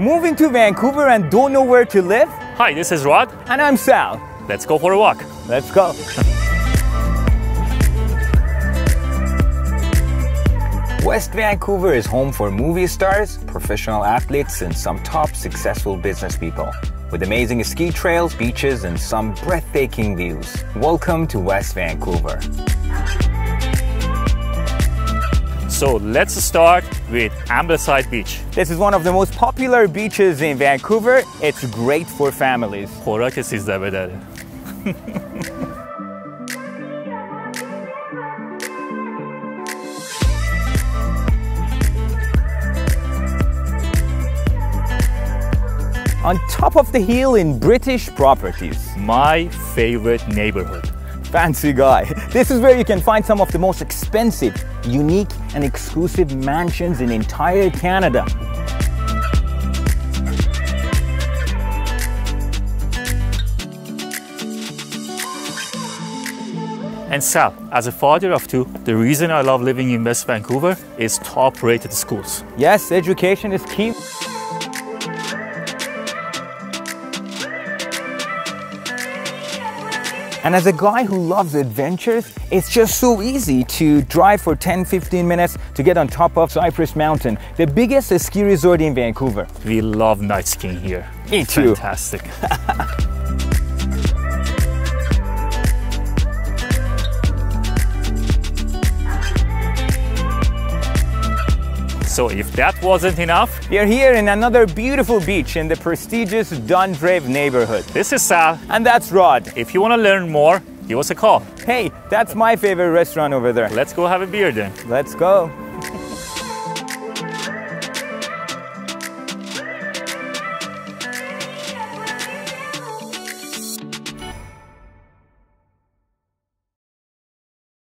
Moving to Vancouver and don't know where to live? Hi, this is Rod. And I'm Sal. Let's go for a walk. Let's go. West Vancouver is home for movie stars, professional athletes, and some top successful business people. With amazing ski trails, beaches, and some breathtaking views. Welcome to West Vancouver. So let's start with Ambleside Beach. This is one of the most popular beaches in Vancouver. It's great for families. خوراک 13 بدره. On top of the hill in British Properties. My favorite neighborhood. Fancy guy. This is where you can find some of the most expensive, unique, and exclusive mansions in entire Canada. And Sal, as a father of two, the reason I love living in West Vancouver is top rated schools. Yes, education is key. And as a guy who loves adventures, it's just so easy to drive for 10 15 minutes to get on top of Cypress Mountain, the biggest ski resort in Vancouver. We love night skiing here. Me too. Fantastic. So if that wasn't enough, We are here in another beautiful beach in the prestigious Dundarave neighborhood. this is Sal. And that's Rod. If you want to learn more, give us a call. Hey, that's my favorite restaurant over there. Let's go have a beer then. Let's go.